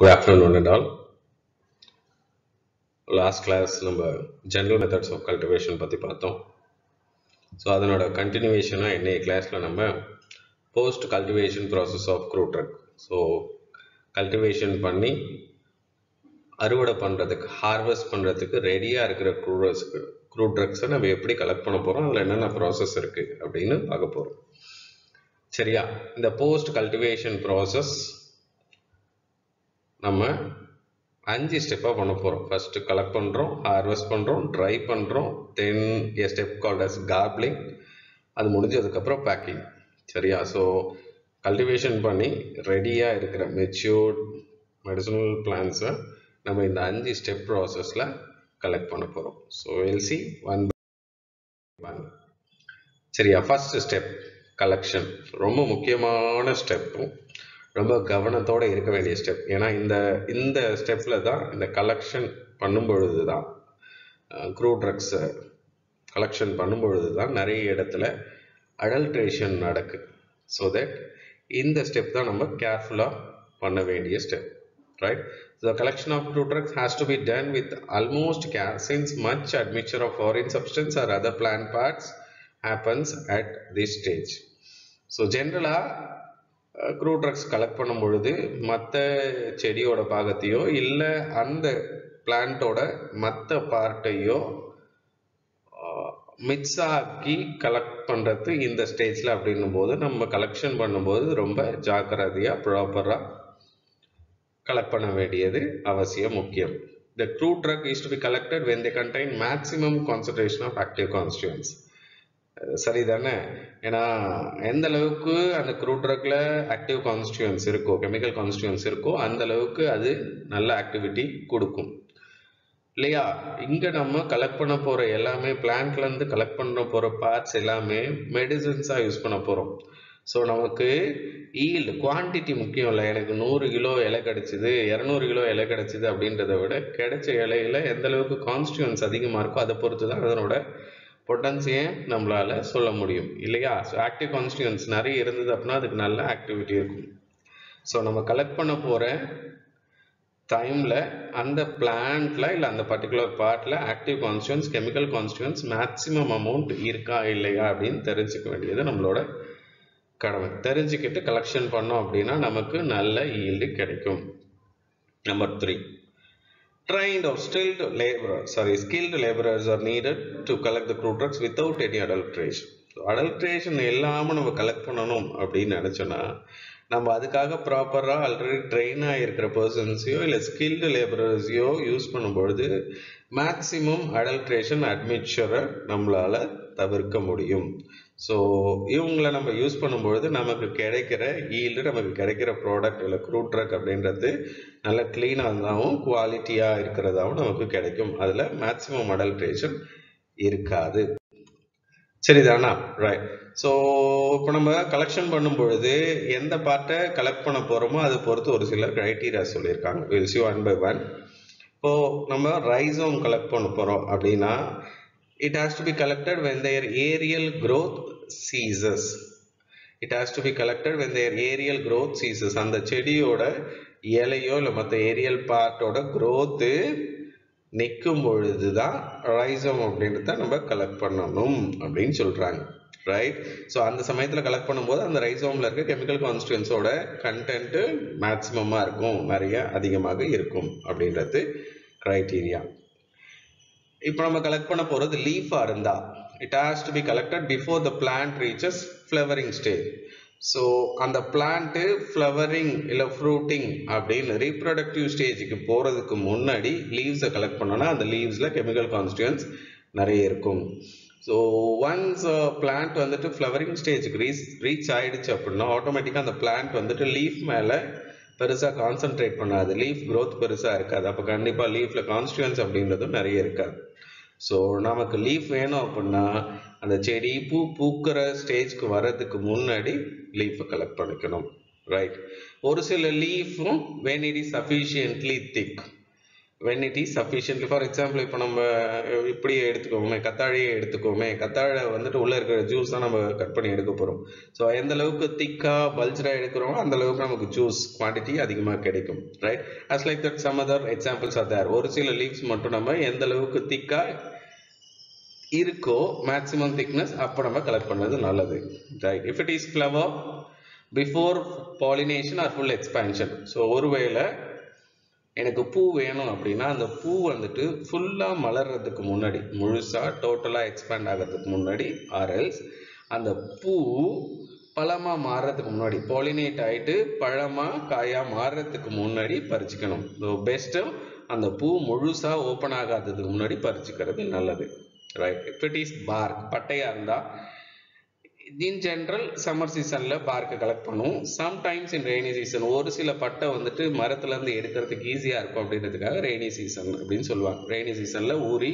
Good afternoon, and and all. Last class நம்ம general methods of cultivation பற்றி பார்த்தோம். So அதனோட கண்டினியூவேஷனாக என்னைய கிளாஸில் நம்ம post cultivation process of crude drug so cultivation பண்ணி அறுவடை பண்ணுறதுக்கு ஹார்வெஸ்ட் பண்ணுறதுக்கு ரெடியாக இருக்கிற க்ரூரஸ்க்கு க்ரூ ட்ரக்ஸை நம்ம எப்படி கலெக்ட் பண்ண போகிறோம் அதில் என்னென்ன ப்ராசஸ் இருக்குது அப்படின்னு பார்க்க போகிறோம் சரியா? இந்த போஸ்ட் கல்டிவேஷன் ப்ராசஸ் நம்ம அஞ்சு ஸ்டெப்பாக பண்ண போகிறோம் ஃபஸ்ட்டு கலெக்ட் பண்ணுறோம் ஹார்வெஸ்ட் பண்ணுறோம் ட்ரை பண்ணுறோம் then a step called as garbling அது முடிஞ்சதுக்கப்புறம் பேக்கிங் சரியா? ஸோ கல்டிவேஷன் பண்ணி ரெடியாக இருக்கிற மெச்சூர்ட் மெடிசனல் பிளான்ஸை நம்ம இந்த அஞ்சு ஸ்டெப் ப்ராசஸில் கலெக்ட் பண்ண போகிறோம் ஸோ எல்சி ஒன் ஒன் சரியா? ஃபஸ்ட்டு ஸ்டெப் கலெக்ஷன் ரொம்ப முக்கியமான ஸ்டெப்பும் ரொம்ப கவனத்தோடு இருக்க வேண்டிய ஸ்டெப் ஏன்னா இந்த இந்த ஸ்டெப்பில் தான் இந்த கலெக்ஷன் பண்ணும் பொழுது தான் க்ரூ ட்ரக்ஸை கலெக்ஷன் பண்ணும் பொழுது தான் நிறைய இடத்துல அடல்ட்ரேஷன் நடக்குது ஸோ தட் இந்த ஸ்டெப் தான் நம்ம கேர்ஃபுல்லாக பண்ண வேண்டிய step right so the collection of crude drugs has to be done with almost care since much admixture of foreign substance or other plant parts happens at this stage so ஜென்ரலாக crude drugs collect பண்ணும் பொழுது மற்ற செடியோட பாகத்தையோ இல்லை அந்த பிளான்ட்டோட மற்ற பார்ட்டையோ mix ஆக்கி collect பண்ணுறது இந்த ஸ்டேஜில் அப்படின்னும் போது நம்ம கலெக்ஷன் பண்ணும்போது ரொம்ப ஜாக்கிரதையாக ப்ராப்பராக கலெக்ட் பண்ண வேண்டியது அவசியம் முக்கியம் The crude drug is to be collected when they contain maximum concentration of active constituents. சரிதானே? ஏன்னா எந்த அளவுக்கு அந்த க்ரூட் ட்ரக்ல ஆக்டிவ் கான்ஸ்டியூன்ஸ் இருக்கோ கெமிக்கல் கான்ஸ்டியூன்ஸ் இருக்கோ அந்த அளவுக்கு அது நல்ல ஆக்டிவிட்டி கொடுக்கும். இல்லையா? இங்கே நம்ம கலெக்ட் பண்ண போகிற எல்லாமே பிளான்ட்லேருந்து கலெக்ட் பண்ண போகிற பார்ட்ஸ் எல்லாமே மெடிசின்ஸாக யூஸ் பண்ண போகிறோம் ஸோ நமக்கு ஈல்டு குவான்டிட்டி முக்கியம் இல்லை. எனக்கு நூறு கிலோ இலை கிடச்சிது இரநூறு கிலோ இலை கிடச்சிது அப்படின்றத விட கிடைச்ச இலையில எந்த அளவுக்கு கான்ஸ்டியூன்ஸ் அதிகமாக இருக்கோ அதை பொறுத்து தான் அதனோட பொட்டன்சியை நம்மளால் சொல்ல முடியும். இல்லையா? ஸோ ஆக்டிவ் கான்ஸ்டியூன்ஸ் நிறைய இருந்தது அப்படின்னா அதுக்கு நல்ல ஆக்டிவிட்டி இருக்கும். ஸோ நம்ம கலெக்ட் பண்ண போகிற டைமில் அந்த பிளான்ட்டில் இல்லை அந்த பர்டிகுலர் பார்ட்டில் active constituents chemical constituents maximum amount இருக்கா இல்லையா அப்படின்னு தெரிஞ்சுக்க வேண்டியது நம்மளோட கடமை. தெரிஞ்சுக்கிட்டு கலெக்ஷன் பண்ணோம் அப்படின்னா நமக்கு நல்ல ஈல்டு கிடைக்கும். Number three trained or skilled laborers, sorry, skilled laborers are needed to collect the crude drugs without any adulteration. So adulteration இல்லாமல் நம்ம கலெக்ட் பண்ணணும் அப்படின்னு நினச்சோன்னா நம்ம அதுக்காக ப்ராப்பராக ஆல்ரெடி ட்ரெயின் ஆகிருக்கிற பர்சன்ஸையோ இல்லை ஸ்கில்டு லேபரர்ஸையோ யூஸ் பண்ணும்பொழுது மேக்சிமம் அடல்ட்ரேஷன் அட்மிச்சரை நம்மளால் தவிர்க்க முடியும் ஸோ இவங்களை நம்ம யூஸ் பண்ணும்பொழுது நமக்கு கிடைக்கிற ஈல்டு நமக்கு கிடைக்கிற ப்ராடக்ட் இல்லை க்ரூட் ட்ரக் அப்படின்றது நல்ல க்ளீனாக இருந்தாலும் குவாலிட்டியாக இருக்கிறதாவும் நமக்கு கிடைக்கும். அதில் மேக்ஸிமம் அடல்ட்ரேஷன் இருக்காது. சரிதானா? ரைட் ஸோ இப்போ நம்ம கலெக்ஷன் பண்ணும் பொழுது எந்த பார்ட்டை கலெக்ட் பண்ண போகிறோமோ அதை பொறுத்து ஒரு சில க்ரைட்டீரியா சொல்லியிருக்காங்க. Will see one by one இப்போ நம்ம ரைசோம் கலெக்ட் பண்ண போகிறோம் அப்படின்னா it has to be collected when their aerial growth ceases. It has to be collected when their aerial growth ceases. அந்த செடியோட இலையோ இல்லை மற்ற ஏரியல் பார்ட்டோட growth நிற்கும் பொழுது தான் ரைசம் அப்படின்றத நம்ம கலெக்ட் பண்ணணும் அப்படின்னு சொல்கிறாங்க ரைட் ஸோ அந்த சமயத்தில் கலெக்ட் பண்ணும்போது அந்த ரைசோமில் இருக்க கெமிக்கல் கான்ஸ்டுவன்ஸோட கண்டென்ட்டு மேக்ஸிமமாக இருக்கும். நிறைய அதிகமாக இருக்கும் அப்படின்றது க்ரைட்டீரியா இப்போ நம்ம கலெக்ட் பண்ண போகிறது லீஃபாக இருந்தால் it has to be collected before the plant reaches flowering stage so அந்த பிளான்ட்டு ஃப்ளவரிங் இல்லை ஃப்ரூட்டிங் அப்படின்னு ரீப்ரொடக்டிவ் ஸ்டேஜுக்கு போகிறதுக்கு முன்னாடி லீவ்ஸை கலெக்ட் பண்ணோன்னா அந்த லீவ்ஸில் கெமிக்கல் கான்ஸ்டியூன்ஸ் நிறைய இருக்கும். ஸோ ஒன்ஸ் பிளான்ட் வந்துட்டு ஃப்ளவரிங் ஸ்டேஜுக்கு ரீச் ரீச் ஆகிடுச்சு அப்படின்னா ஆட்டோமேட்டிக்காக அந்த பிளான்ட் வந்துட்டு லீஃப் மேலே பெருசாக கான்சென்ட்ரேட் பண்ணாது. லீஃப் க்ரோத் பெருசாக இருக்காது. அப்போ கண்டிப்பாக லீஃபில் கான்ஸ்டியூன்ஸ் அப்படின்றதும் நிறைய இருக்காது. ஸோ நமக்கு லீஃப் வேணும் அப்படின்னா அந்த செடி பூ பூக்கிற ஸ்டேஜ்க்கு வர்றதுக்கு முன்னாடி லீஃபை கலெக்ட் பண்ணிக்கணும். ரைட் ஒரு சில லீஃபும் when it is sufficiently thick when it is sufficiently for example இப்போ நம்ம இப்படியே எடுத்துக்கோமே கத்தாழையே எடுத்துக்கோமே கத்தாழை வந்துட்டு உள்ளே இருக்கிற ஜூஸ் தான் நம்ம கட் பண்ணி எடுக்க போகிறோம் ஸோ எந்த அளவுக்கு திக்காக பல்ஜராக எடுக்கிறோமோ அந்த அளவுக்கு நமக்கு ஜூஸ் குவான்டிட்டி அதிகமாக கிடைக்கும் right as like that some other examples are there ஒரு சில லீவ்ஸ் மட்டும் நம்ம எந்த அளவுக்கு திக்காக இருக்கோ மேக்ஸிமம் திக்னஸ் அப்போ நம்ம கலெக்ட் பண்ணது நல்லது right if it is flower before pollination or full expansion so ஒருவேளை எனக்கு பூ வேணும் அப்படின்னா அந்த பூ வந்துட்டு ஃபுல்லாக மலர்றதுக்கு முன்னாடி முழுசாக டோட்டலாக எக்ஸ்பேண்ட் ஆகிறதுக்கு முன்னாடி ஆர்எல்ஸ் அந்த பூ பழமாக மாறுறதுக்கு முன்னாடி பாலினேட் ஆகிட்டு பழமாக காயாக மாறுறதுக்கு முன்னாடி பறிச்சுக்கணும். பெஸ்ட்டும் அந்த பூ முழுசாக ஓப்பன் ஆகாததுக்கு முன்னாடி பறிச்சுக்கிறது நல்லது. Right if it is bark பட்டையாக இருந்தால் இன் ஜென்ரல் சம்மர் சீசனில் பார்க்க கலெக்ட் பண்ணுவோம். சம்டைம்ஸ் இன் ரெய்னி சீசன் ஒரு சில பட்டை வந்துட்டு மரத்துலேருந்து எடுக்கிறதுக்கு ஈஸியாக இருக்கும் அப்படின்றதுக்காக ரெய்னி சீசன் அப்படின்னு சொல்லுவாங்க. ரெய்னி சீசனில் ஊறி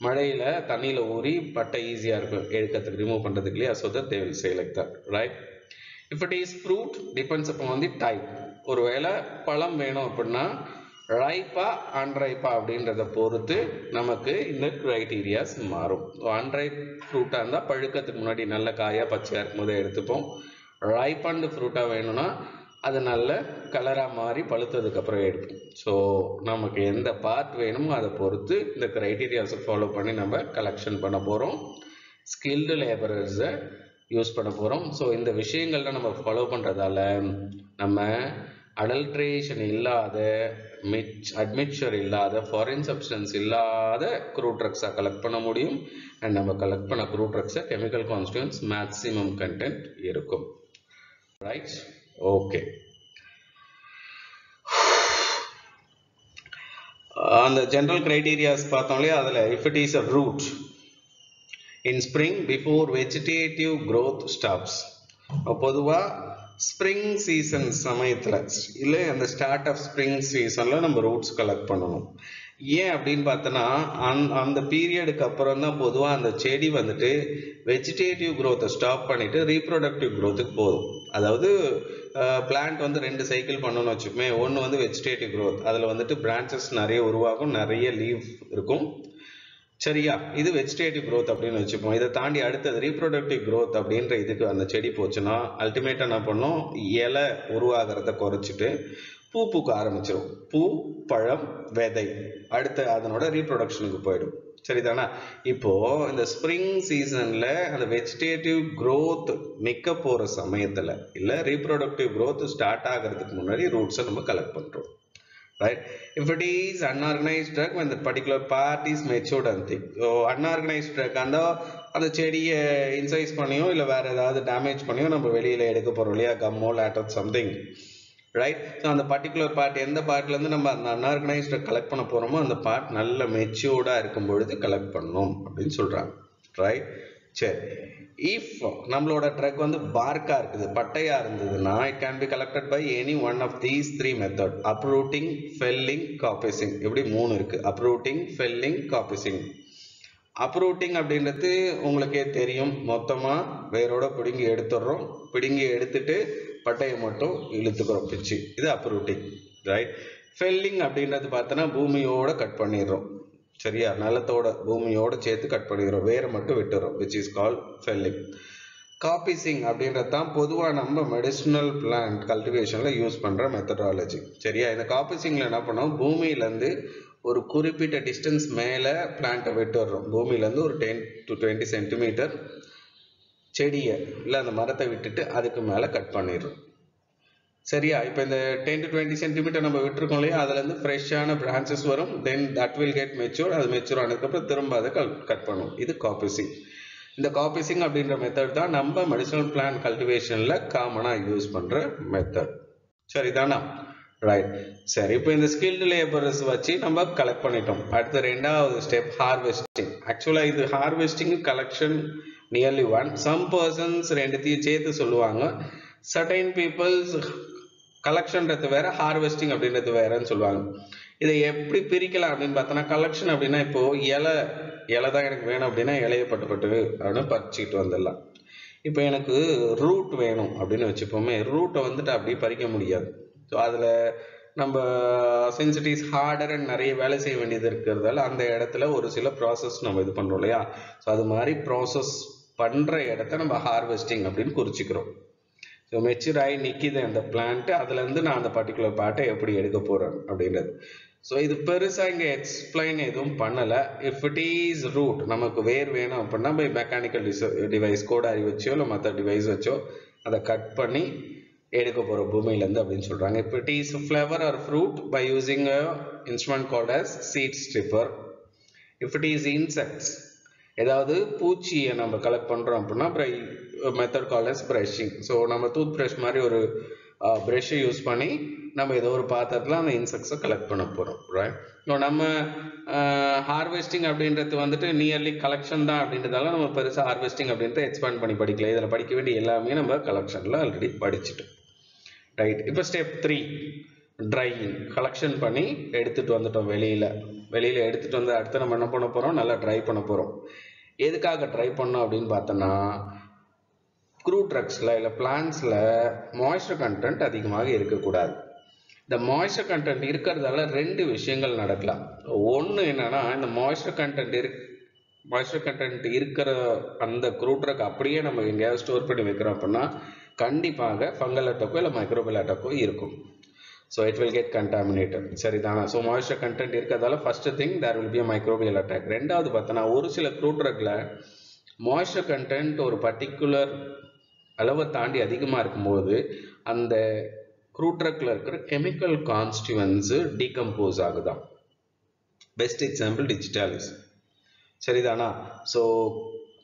மழையில் தண்ணியில் ஊறி பட்டை ஈஸியாக இருக்கும் எடுக்கிறதுக்கு ரிமூவ் பண்ணுறதுக்கு இல்லையா? So that they will that right if it is fruit depends அப்போ வந்து டைப் ஒருவேளை பழம் வேணும் அப்படின்னா ரைப்பா அன்ரைப்பா அப்படின்றத பொறுத்து நமக்கு இந்த க்ரைட்டீரியாஸ் மாறும். அன்ரைப் ஃப்ரூட்டாக இருந்தால் பழுக்கிறதுக்கு முன்னாடி நல்ல காயாக பச்சையாக இருக்கும் போதே எடுத்துப்போம். ரைப்பண்ட் ஃப்ரூட்டாக வேணும்னா அது நல்ல கலராக மாறி பழுத்ததுக்கப்புறம் எடுப்போம். ஸோ நமக்கு எந்த பார்ட் வேணுமோ அதை பொறுத்து இந்த க்ரைட்டீரியாஸை ஃபாலோ பண்ணி நம்ம கலெக்ஷன் பண்ண போகிறோம் ஸ்கில்டு லேபரர்ஸை யூஸ் பண்ண போகிறோம் ஸோ இந்த விஷயங்கள்லாம் நம்ம ஃபாலோ பண்ணுறதால நம்ம அடல்ட்ரேஷன் இல்லாத மிச் அட்மிக்சர் இல்லாத ஃபாரின் சப்ஸ்டன்ஸ் இல்லாத க்ரூ ட்ரக்ஸாக கலெக்ட் பண்ண முடியும். அண்ட் நம்ம கலெக்ட் பண்ண க்ரூ ட்ரக்ஸை கெமிக்கல் கான்ஸ்டியூன்ஸ் மேக்ஸிமம் கண்டென்ட் இருக்கும். ரைட் ஓகே அந்த ஜென்ரல் கிரைட்டீரியாஸ் பார்த்தோம் இல்லையா? அதில் if it is a root in spring before vegetative growth stops பொதுவாக ஸ்ப்ரிங் சீசன் சமயத்தில் இல்லை அந்த ஸ்டார்ட் ஆஃப் ஸ்ப்ரிங் சீசனில் நம்ம ரூட்ஸ் கலெக்ட் பண்ணணும். ஏன் அப்படின்னு பார்த்தோன்னா அந் அந்த பீரியடுக்கு அப்புறம் தான் பொதுவாக அந்த செடி வந்துட்டு வெஜிடேட்டிவ் க்ரோத்தை ஸ்டாப் பண்ணிவிட்டு ரீப்ரொடக்டிவ் க்ரோத்துக்கு போதும். அதாவது பிளான்ட் வந்து ரெண்டு சைக்கிள் பண்ணணும்னு வச்சுக்கோமே. ஒன்று வந்து வெஜிடேட்டிவ் க்ரோத் அதில் வந்துட்டு பிரான்ச்சஸ் நிறைய உருவாகும் நிறைய லீவ் இருக்கும். சரியா இது வெஜிடேட்டிவ் க்ரோத் அப்படின்னு வச்சுப்போம். இதை தாண்டி அடுத்தது ரீப்ரொடக்டிவ் க்ரோத் அப்படின்ற இதுக்கு அந்த செடி போச்சுன்னா அல்டிமேட்டாக என்ன பண்ணும்? இலை உருவாகிறத குறைச்சிட்டு பூ பூக்க ஆரம்பிச்சிடும் பூ பழம் விதை. அடுத்து அதனோட ரீப்ரொடக்ஷனுக்கு போயிடும். சரிதானா? இப்போ இந்த ஸ்ப்ரிங் சீசன்ல அந்த வெஜிடேட்டிவ் க்ரோத் நிக்க போற சமயத்துல இல்ல ரீப்ரொடக்டிவ் க்ரோத் ஸ்டார்ட் ஆகிறதுக்கு முன்னாடி ரூட்ஸை நம்ம கலெக்ட் பண்றோம். Right? If it is unorganized drug when the particular part is matured and thick so unorganized drug அந்த அந்த செடியை இன்சைஸ் பண்ணியோ இல்லை வேறு ஏதாவது டேமேஜ் பண்ணியோ நம்ம வெளியில் எடுக்க போகிறோம் இல்லையா? கம்மோ லேட்டர் சம்திங் ரைட் ஸோ அந்த பர்டிகுலர் பார்ட் எந்த பார்ட்லேருந்து நம்ம அந்த அன்ஆர்கனைஸ்டை கலெக்ட் பண்ண போகிறோமோ அந்த பார்ட் நல்ல மெச்சூர்டாக இருக்கும் பொழுது கலெக்ட் பண்ணணும் அப்படின்னு சொல்கிறாங்க ரைட் சரி இஃப் நம்மளோட ட்ரக் வந்து பார்க்காக இருக்குது பட்டையாக இருந்ததுன்னா it can be collected by any one of these three method uprooting felling coppicing இப்படி மூணு இருக்குது அப்ரூட்டிங் ஃபெல்லிங் காப்பிசிங் அப்ரூட்டிங் அப்படின்றது உங்களுக்கே தெரியும். மொத்தமாக வேரோட பிடுங்கி எடுத்துடுறோம் பிடுங்கி எடுத்துட்டு பட்டையை மட்டும் இழுத்துக்கிறோம் பிச்சு. இது அப்ரூட்டிங் ரைட் ஃபெல்லிங் அப்படின்றது பார்த்தோன்னா பூமியோட கட் பண்ணிடுறோம். சரியா? நிலத்தோட பூமியோட சேர்த்து கட் பண்ணிடுறோம். வேரை மட்டும் விட்டுறோம் which is call felling coppicing அப்படின்றது தான் பொதுவாக நம்ம மெடிசினல் பிளான்ட் கல்டிவேஷனில் யூஸ் பண்ணுற மெத்தடாலஜி சரியா? இந்த காப்பிசிங்கில் என்ன பண்ணோம்? பூமியிலேருந்து ஒரு குறிப்பிட்ட டிஸ்டன்ஸ் மேலே பிளான்ட்டை விட்டுடுறோம். பூமியிலேருந்து ஒரு டென் டு டுவெண்ட்டி சென்டிமீட்டர் செடியை இல்லை அந்த மரத்தை விட்டுட்டு அதுக்கு மேலே கட் பண்ணிடுறோம். சரியா? இப்போ இந்த டென் டு டுவெண்ட்டி சென்டிமீட்டர் நம்ம விட்டுருக்கோம் இல்லையா? அதுலேருந்து ஃப்ரெஷ்ஷான பிரான்ச்சஸ் வரும். Then that will get mature அது மெச்சூர் ஆனதுக்கப்புறம் திரும்ப அதை கல் கட் பண்ணும் இது காப்பிசிங் இந்த காப்பிசிங் அப்படின்ற மெத்தட் தான் நம்ம மெடிசனல் பிளான் கல்டிவேஷனில் காமனாக யூஸ் பண்ணுற மெத்தட் சரிதானா? ரைட் சரி இப்போ இந்த ஸ்கில்டு லேபர்ஸ் வச்சு நம்ம கலெக்ட் பண்ணிட்டோம். அடுத்த ரெண்டாவது ஸ்டெப் ஹார்வெஸ்டிங் ஆக்சுவலாக இது harvesting collection nearly one some persons ரெண்டுத்தையும் சேர்த்து சொல்லுவாங்க. சர்டைன் பீப்புள்ஸ் கலெக்ஷன்றது வேற ஹார்வெஸ்டிங் அப்படின்றது வேறன்னு சொல்லுவாங்க. இதை எப்படி பிரிக்கலாம் அப்படின்னு பார்த்தோன்னா கலெக்ஷன் அப்படின்னா இப்போ இலை இலை தான் எனக்கு வேணும் அப்படின்னா இலையை பட்டு பட்டு அப்படின்னு பறிச்சுக்கிட்டு வந்துடலாம். இப்போ எனக்கு ரூட் வேணும் அப்படின்னு வச்சுப்போமே ரூட்டை வந்துட்டு அப்படியே பறிக்க முடியாது. ஸோ அதில் நம்ம சென்சிட்டிஸ் ஹார்டர் அண்ட் நிறைய வேலை செய்ய வேண்டியது இருக்கிறதால அந்த இடத்துல ஒரு சில ப்ராசஸ் நம்ம இது பண்ணுறோம் இல்லையா? ஸோ அது மாதிரி ப்ராசஸ் பண்ணுற இடத்த நம்ம ஹார்வெஸ்டிங் அப்படின்னு குறிச்சிக்கிறோம். மெச்சூர் ஆகி நிற்கிது அந்த பிளான்ட்டு அதுலேருந்து நான் அந்த பர்டிகுலர் பார்ட்டை எப்படி எடுக்க போகிறேன் அப்படின்றது. ஸோ இது பெருசாக இங்கே எக்ஸ்பிளைன் எதுவும் பண்ணலை. இஃப் இட் இஸ் ரூட் நமக்கு வேர் வேணும் அப்படின்னா போய் மெக்கானிக்கல் டிவைஸ் கோடாரி வச்சோ இல்லை மற்ற டிவைஸ் வச்சோ அதை கட் பண்ணி எடுக்க போகிற பூமியிலேருந்து அப்படின்னு சொல்கிறாங்க இப்போ it is flower or fruit by using a instrument called as seed stripper if it is insects ஏதாவது பூச்சியை நம்ம கலெக்ட் பண்ணுறோம் அப்படின்னா method call as brushing so நம்ம டூத் ப்ரஷ் மாதிரி ஒரு uh, ப்ரஷ்ஷை யூஸ் பண்ணி நம்ம ஏதோ ஒரு பாத்திரத்தில் அந்த இன்செக்ட்ஸை கலெக்ட் பண்ண போகிறோம் ரைட் ஸோ நம்ம uh, ஹார்வெஸ்டிங் அப்படின்றது வந்துட்டு நியர்லி கலெக்ஷன் தான் அப்படின்றதால நம்ம பெருசாக ஹார்வெஸ்டிங் அப்படின்றத எக்ஸ்பேண்ட் பண்ணி படிக்கல. இதில் படிக்க வேண்டிய எல்லாமே நம்ம கலெக்ஷனில் ஆல்ரெடி படிச்சுட்டோம். ரைட் இப்போ ஸ்டெப் த்ரீ ட்ரையிங் கலெக்ஷன் பண்ணி எடுத்துகிட்டு வந்துட்டோம் வெளியில். வெளியில் எடுத்துகிட்டு வந்து அடுத்து நம்ம என்ன பண்ண போகிறோம் நல்லா ட்ரை பண்ண போகிறோம் எதுக்காக ட்ரை பண்ணோம் அப்படின்னு பார்த்தோன்னா க்ரூ ட்ரக்ஸில் இல்லை பிளான்ஸில் மாய்ஸ்டர் கண்டென்ட் அதிகமாக இருக்கக்கூடாது. இந்த மாய்ஸ்டர் கண்டென்ட் இருக்கிறதால ரெண்டு விஷயங்கள் நடக்கலாம். ஒன்று என்னென்னா இந்த மாய்ஸ்டர் கண்டென்ட் இரு மாய்ஸ்டர் கண்டென்ட் இருக்கிற அந்த க்ரூ ட்ரக் அப்படியே நம்ம எங்கேயாவது ஸ்டோர் பண்ணி வைக்கிறோம் அப்படின்னா கண்டிப்பாக ஃபங்கல் அட்டாக்கோ இல்லை மைக்ரோபல் அட்டாக்கோ இருக்கும். So it will get contaminated சரிதானா? ஸோ மாய்ஸ்டர் கண்டென்ட் இருக்கிறதால first thing there will be a microbial attack ரெண்டாவது பார்த்தோன்னா ஒரு சில க்ரூ ட்ரக்கில் மாய்ஸ்டர் கண்டென்ட் ஒரு பர்டிகுலர் அளவை தாண்டி அதிகமாக இருக்கும்போது அந்த க்ரூட்ரக்கில் இருக்கிற கெமிக்கல் கான்ஸ்டிவன்ஸு டீகம்போஸ் ஆகுதான் பெஸ்ட் எக்ஸாம்பிள் டிஜிட்டாலிஸ் சரிதானா? ஸோ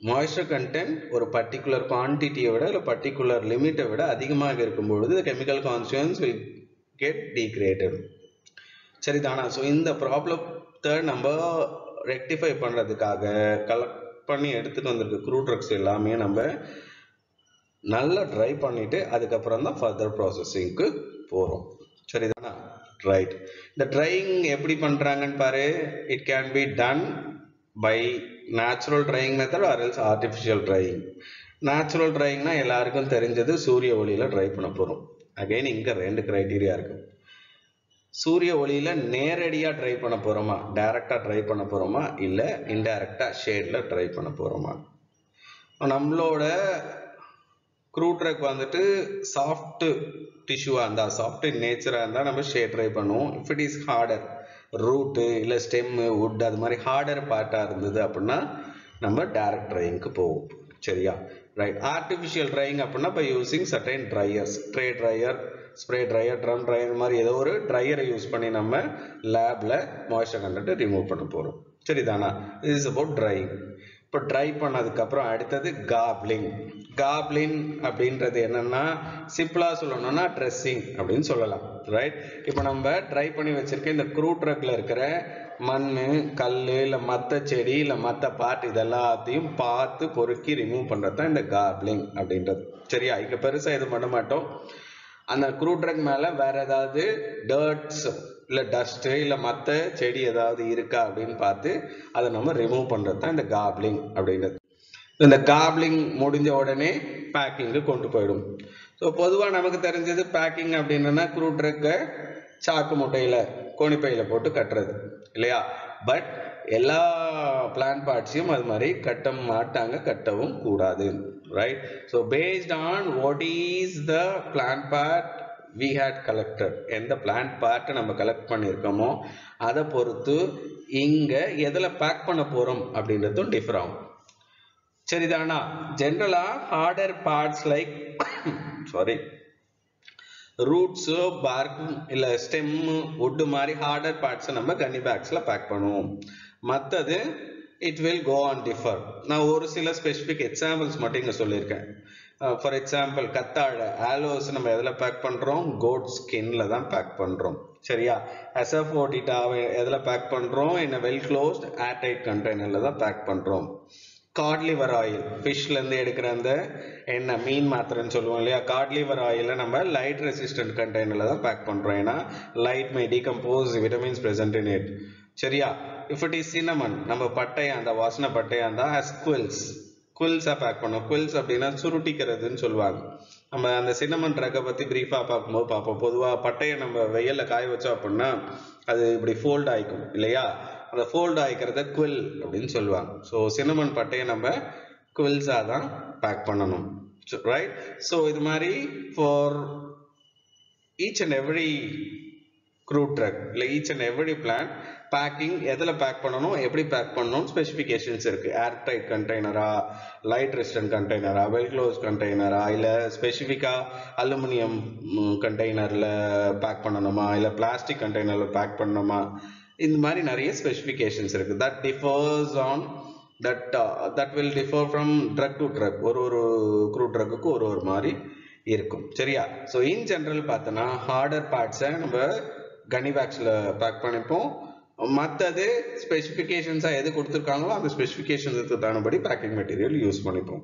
மாய்ஸ்டர் கண்டென்ட் ஒரு பர்டிகுலர் குவான்டிட்டியை விட இல்லை பர்டிகுலர் லிமிட்டை விட அதிகமாக இருக்கும்பொழுது chemical constituents will get degraded சரிதானா? ஸோ இந்த ப்ராப்ளத்தை நம்ம ரெக்டிஃபை பண்ணுறதுக்காக கலெக்ட் பண்ணி எடுத்துகிட்டு வந்திருக்க க்ரூ ட்ரக்ஸ் எல்லாமே நம்ம நல்லா ட்ரை பண்ணிவிட்டு அதுக்கப்புறம் தான் ஃபர்தர் ப்ராசஸிங்க்கு போகிறோம் சரிதானா? ரைட் இந்த ட்ரையிங் எப்படி பண்ணுறாங்கன்னு பாரு. It can be done by natural drying method or else artificial drying natural ட்ரையிங்னா எல்லாருக்கும் தெரிஞ்சது சூரிய ஒளியில் ட்ரை பண்ண போகிறோம் அகைன் இங்கே ரெண்டு க்ரைட்டீரியா இருக்கு. சூரிய ஒளியில் நேரடியாக ட்ரை பண்ண போகிறோமா டைரெக்டாக ட்ரை பண்ண போகிறோமா இல்லை இன்டைரக்டாக ஷேடில் ட்ரை பண்ண போகிறோமா நம்மளோட க்ரூ ட்ரக் வந்துட்டு சாஃப்ட் டிஷ்யூவாக இருந்தால் சாஃப்ட் நேச்சராக இருந்தால் நம்ம ஷேட் ட்ரை பண்ணுவோம். If it is harder root இல்லை ஸ்டெம்மு வுட் அது மாதிரி ஹார்டர் பார்ட்டாக இருந்தது அப்படின்னா நம்ம டேரக்ட் ட்ரையிங்க்கு போவோம். சரியா? ரைட் ஆர்டிஃபிஷியல் ட்ரையிங் அப்படின்னா இப்போ using certain dryers spray dryer spray dryer drum dryer மாதிரி ஏதோ ஒரு ட்ரையரை யூஸ் பண்ணி நம்ம லேபில் மாய்ஸ்சர் கண்டென்ட்டை ரிமூவ் பண்ண போகிறோம் சரிதானா? இது இஸ் அபவுட் ட்ரையிங் இப்போ ட்ரை பண்ணதுக்கப்புறம் அடுத்தது காப்லிங் காப்லின் அப்படின்றது என்னென்னா சிம்பிளாக சொல்லணும்னா ட்ரெஸ்ஸிங் அப்படின்னு சொல்லலாம் ரைட் இப்போ நம்ம ட்ரை பண்ணி வச்சுருக்க இந்த க்ரூட் ரக்கில் இருக்கிற மண் கல் இல்லை மற்ற செடி இல்லை மற்ற பார்ட் இதெல்லாத்தையும் பார்த்து பொறுக்கி ரிமூவ் பண்ணுறது தான் இந்த காப்லிங் அப்படின்றது. சரியா? இங்கே பெருசாக எதுவும் பண்ண மாட்டோம். அந்த க்ரூ ட்ரக் மேலே வேற ஏதாவது டர்ட்ஸ் இல்லை டஸ்ட்டு இல்லை மற்ற செடி ஏதாவது இருக்கா அப்படின்னு பார்த்து அதை நம்ம ரிமூவ் பண்ணுறது தான் இந்த காப்ளிங் அப்படின்றது. இந்த காப்லிங் முடிஞ்ச உடனே பேக்கிங்கு கொண்டு போயிடும். ஸோ பொதுவாக நமக்கு தெரிஞ்சது பேக்கிங் அப்படின்னா க்ரூ ட்ரக்கை சாக்கு முட்டையில் கோணிப்பையில் போட்டு கட்டுறது இல்லையா? பட் எல்லா பிளான் பார்ட்ஸையும் அது மாதிரி கட்ட மாட்டாங்க கட்டவும் கூடாது. Right so based on what is the plant part we had collected எந்த பிளான் பார்ட்டை நம்ம கலெக்ட் பண்ணியிருக்கோமோ அதை பொறுத்து இங்கே எதில் பேக் பண்ண போகிறோம் அப்படின்றதும் டிஃபர் ஆகும். சரிதானா ஜென்ரலாக harder parts like sorry roots பார்க்கும் இல்லை ஸ்டெம்மு வுட்டு மாதிரி ஹார்டர் பார்ட்ஸை நம்ம கன்னி பேக்ஸில் பேக் பண்ணுவோம். மற்றது it will go on differ நான் ஒரு சில ஸ்பெசிஃபிக் எக்ஸாம்பிள்ஸ் மட்டும் இங்கே சொல்லியிருக்கேன். ஃபார் எக்ஸாம்பிள் கத்தாழை ஆலோஸ் நம்ம எதில் பேக் பண்ணுறோம் கோட் ஸ்கின்ல தான் பேக் பண்ணுறோம் சரியா? எஸ்எஃப்ஓடிட்டாவை எதில் பேக் பண்ணுறோம் என்ன வெல் க்ளோஸ்ட் ஏர்டைட் கண்டெய்னரில் தான் பேக் பண்ணுறோம் காட் லிவர் ஆயில் ஃபிஷ்லேருந்து எடுக்கிற அந்த என்ன மீன் மாத்திரைன்னு சொல்லுவோம் இல்லையா? காட் லிவர் ஆயிலை நம்ம லைட் ரெசிஸ்டன்ட் கண்டெய்னரில் தான் பேக் பண்ணுறோம் ஏன்னா light may decompose vitamins present in it சரியா? இஃப் இட் இஸ் சின்னமன் நம்ம பட்டையாக அந்த வாசனை பட்டையாக இருந்தால் ஹஸ் குவில்ஸ் குவில்ஸாக பேக் பண்ணோம். குவில்ஸ் அப்படின்னா சுருட்டிக்கிறதுன்னு சொல்லுவாங்க. நம்ம அந்த சின்னமன் ட்ரக்கை பற்றி ப்ரீஃபாக பார்க்கும்போது பார்ப்போம். பொதுவாக பட்டையை நம்ம வெயிலில் காய வச்சோம் அப்படின்னா அது இப்படி ஃபோல்ட் ஆகிக்கும் இல்லையா? அந்த ஃபோல்ட் ஆகிக்கிறத குவில் அப்படின்னு சொல்லுவாங்க. ஸோ சின்னமன் பட்டையை நம்ம குவில்ஸாக தான் பேக் பண்ணணும். ரைட் ஸோ இது மாதிரி for each and every crude drug இல்லை each and every plant packing எதில் பேக் பண்ணணும் எப்படி பேக் பண்ணணும் ஸ்பெசிஃபிகேஷன்ஸ் இருக்குது ஏர் டைட் கண்டெய்னரா லைட் ரெஸ்டன் கண்டெய்னரா வெல் க்ளோஸ் கண்டெய்னரா இல்லை ஸ்பெசிஃபிக்காக அலுமினியம் கண்டெய்னரில் பேக் பண்ணணுமா இல்லை பிளாஸ்டிக் கண்டெய்னரில் பேக் பண்ணணுமா? இந்த மாதிரி நிறைய ஸ்பெசிஃபிகேஷன்ஸ் இருக்குது that differs on that that will differ from drug to drug ஒரு ஒரு க்ரூ ட்ரக்குக்கு ஒரு ஒரு மாதிரி இருக்கும். சரியா? ஸோ இன் ஜென்ரல் பார்த்தோன்னா ஹார்டர் பார்ட்ஸை நம்ம கனி பேக்ஸில் பேக் பண்ணிப்போம். மற்றது ஸ்பெசிஃபிகேஷன்ஸாக எது கொடுத்துருக்காங்களோ அந்த ஸ்பெசிஃபிகேஷன்ஸுக்கு தகுந்தபடி பேக்கிங் மெட்டீரியல் யூஸ் பண்ணிப்போம்.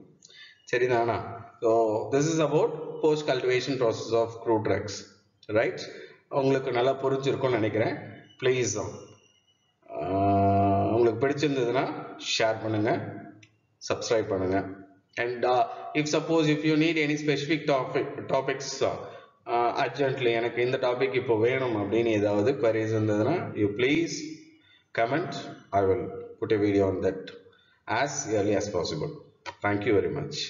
சரிதானா? So this is about post cultivation process of crude drugs right உங்களுக்கு நல்லா புரிஞ்சிருக்கும்னு நினைக்கிறேன். ப்ளீஸ் உங்களுக்கு பிடிச்சிருந்ததுன்னா ஷேர் பண்ணுங்கள் சப்ஸ்கிரைப் பண்ணுங்கள் and if suppose if you need any specific topic topics urgently எனக்கு இந்த டாபிக் இப்போ வேணும் அப்படின்னு ஏதாவது குவரிஸ் இருந்ததுன்னா you please comment I will put a video on that as early as possible thank you very much